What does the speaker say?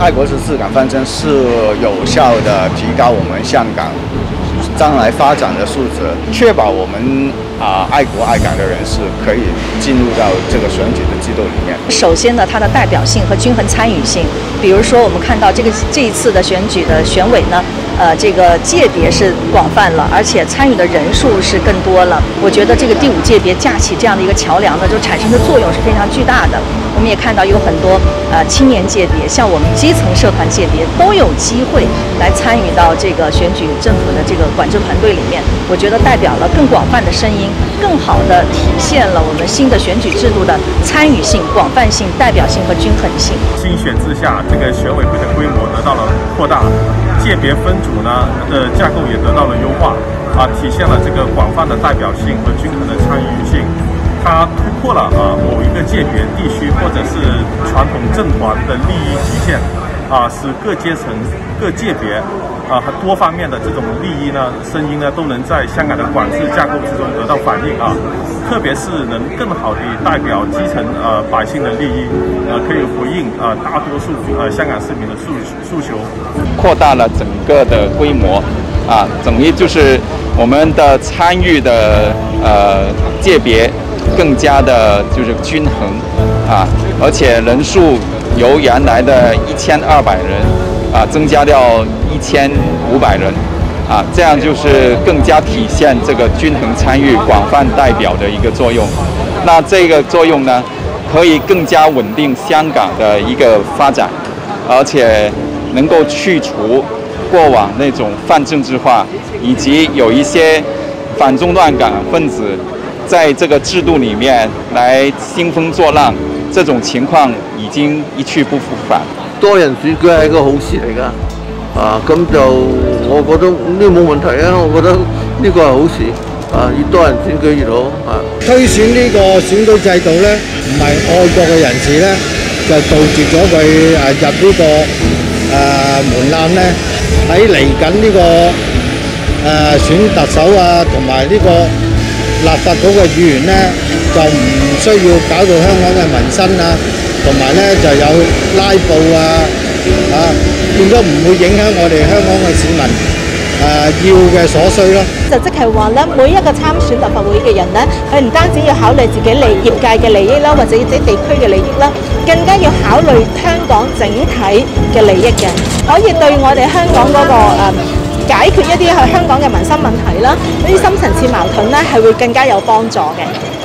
爱国是治港方针是有效的提高我们香港将来发展的素质，确保我们啊爱国爱港的人士可以进入到这个选举的制度里面。首先呢，它的代表性和均衡参与性，比如说我们看到这个这一次的选举的选委呢。呃，这个界别是广泛了，而且参与的人数是更多了。我觉得这个第五界别架起这样的一个桥梁呢，就产生的作用是非常巨大的。我们也看到有很多呃青年界别，像我们基层社团界别都有机会来参与到这个选举政府的这个管制团队里面。我觉得代表了更广泛的声音，更好的体现了我们新的选举制度的参与性、广泛性、代表性和均衡性。新选制下，这个选委会的规模得到了扩大。界别分组呢的架构也得到了优化，啊，体现了这个广泛的代表性和均衡的参与性。它突破了啊某一个界别、地区或者是传统政团的利益局限，啊，使各阶层、各界别。啊，和多方面的这种利益呢，声音呢，都能在香港的管制架构之中得到反映啊，特别是能更好地代表基层呃百姓的利益，呃，可以回应呃大多数呃香港市民的诉诉求，扩大了整个的规模，啊，等于就是我们的参与的呃界别更加的就是均衡啊，而且人数由原来的一千二百人。啊，增加到一千五百人，啊，这样就是更加体现这个均衡参与、广泛代表的一个作用。那这个作用呢，可以更加稳定香港的一个发展，而且能够去除过往那种泛政治化以及有一些反中乱港分子在这个制度里面来兴风作浪，这种情况已经一去不复返。多人選舉係一個好事嚟㗎，啊咁就我覺得呢冇問題啊，我覺得呢個係好事，啊越多人選舉越好啊。推選呢個選舉制度咧，唔係愛國嘅人士咧，就杜绝咗佢誒入呢個誒門檻咧，喺嚟緊呢個誒選特首啊，同埋呢個立法局嘅議員咧，就唔需要搞到香港嘅民生啊。同埋咧就有拉布啊，啊變咗唔會影響我哋香港嘅市民誒要嘅所需咯。就即係話咧，每一個參選立法會嘅人咧，佢唔單止要考慮自己利業界嘅利益啦，或者自己地區嘅利益啦，更加要考慮香港整體嘅利益嘅，可以對我哋香港嗰個誒解決一啲喺香港嘅民生問題啦，呢啲深層次矛盾咧係會更加有幫助嘅。